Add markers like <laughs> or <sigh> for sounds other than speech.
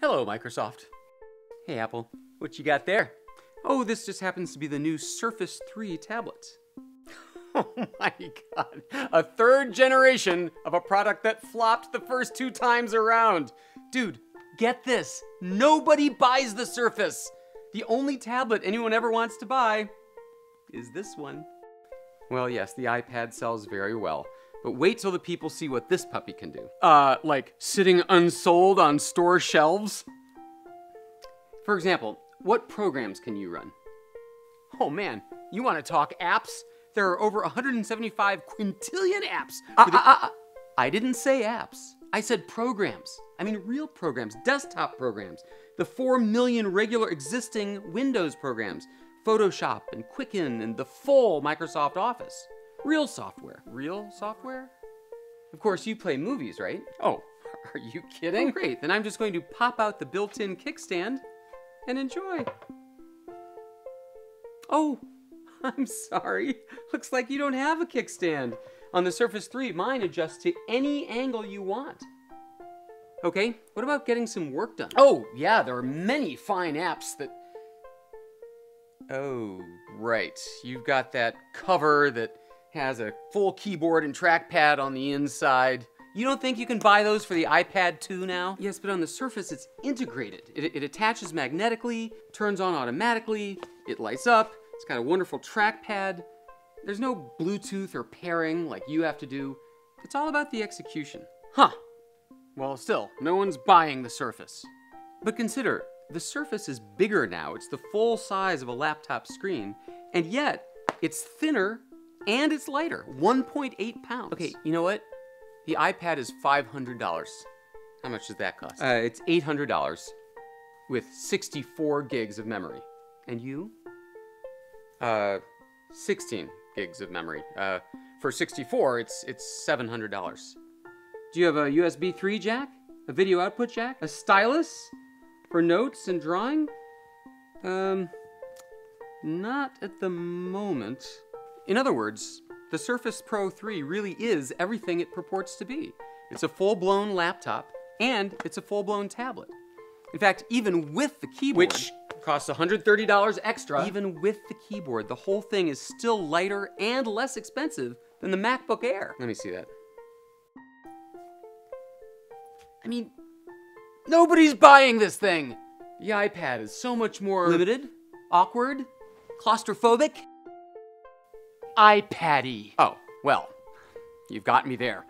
Hello, Microsoft. Hey, Apple. What you got there? Oh, this just happens to be the new Surface 3 tablet. <laughs> Oh my god. A third generation of a product that flopped the first two times around. Dude, get this. Nobody buys the Surface. The only tablet anyone ever wants to buy is this one. Well, yes, the iPad sells very well. But wait till the people see what this puppy can do. Uh, like sitting unsold on store shelves? For example, what programs can you run? Oh man, you want to talk apps? There are over 175 quintillion apps. Uh, for the- uh, uh, I didn't say apps. I said programs. I mean real programs, desktop programs. The 4 million regular existing Windows programs, Photoshop and Quicken and the full Microsoft Office. Real software. Real software? Of course, you play movies, right? Oh, <laughs> are you kidding? Oh. great, then I'm just going to pop out the built in kickstand and enjoy. Oh, <laughs> I'm sorry. Looks like you don't have a kickstand. On the Surface 3, mine adjusts to any angle you want. Okay, what about getting some work done? Oh, yeah, there are many fine apps that. Oh, right. You've got that cover that has a full keyboard and trackpad on the inside. You don't think you can buy those for the iPad 2 now? Yes, but on the Surface, it's integrated. It, it attaches magnetically, turns on automatically, it lights up, it's got a wonderful trackpad. There's no Bluetooth or pairing like you have to do. It's all about the execution. Huh. Well, still, no one's buying the Surface. But consider, the Surface is bigger now. It's the full size of a laptop screen, and yet it's thinner and it's lighter 1.8 pounds. Okay, you know what? The iPad is $500. How much does that cost? Uh, it's $800 with 64 gigs of memory. And you? Uh, 16 gigs of memory. Uh, for 64, it's it's $700. Do you have a USB 3 jack? A video output jack? A stylus? For notes and drawing? Um, not at the moment. In other words, the Surface Pro 3 really is everything it purports to be. It's a full-blown laptop, and it's a full-blown tablet. In fact, even with the keyboard, which costs $130 extra, even with the keyboard, the whole thing is still lighter and less expensive than the MacBook Air. Let me see that. I mean, nobody's buying this thing. The iPad is so much more limited, awkward, claustrophobic, iPad-y. Oh, well, you've got me there.